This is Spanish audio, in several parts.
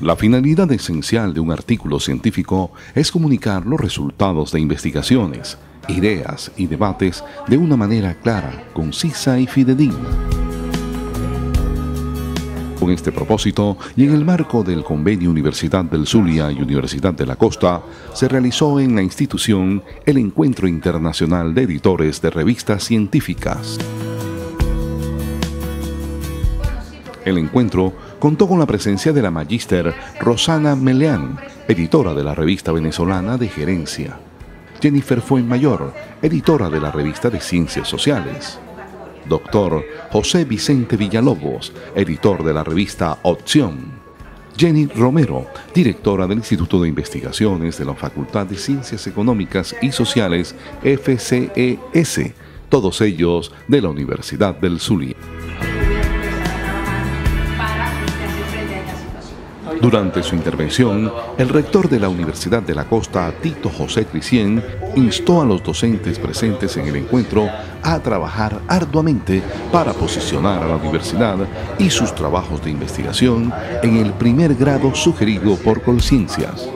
La finalidad esencial de un artículo científico es comunicar los resultados de investigaciones, ideas y debates de una manera clara, concisa y fidedigna. Con este propósito, y en el marco del convenio Universidad del Zulia y Universidad de la Costa, se realizó en la institución el Encuentro Internacional de Editores de Revistas Científicas. El encuentro contó con la presencia de la magíster Rosana Meleán, editora de la revista venezolana de Gerencia, Jennifer Fuenmayor, editora de la revista de Ciencias Sociales, Doctor José Vicente Villalobos, editor de la revista Opción. Jenny Romero, directora del Instituto de Investigaciones de la Facultad de Ciencias Económicas y Sociales, FCES, todos ellos de la Universidad del Zulia. Durante su intervención, el rector de la Universidad de la Costa, Tito José Crisien, instó a los docentes presentes en el encuentro a trabajar arduamente para posicionar a la universidad y sus trabajos de investigación en el primer grado sugerido por Colciencias.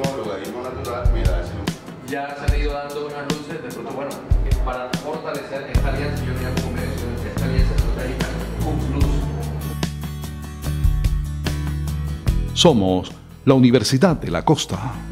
Somos la Universidad de la Costa.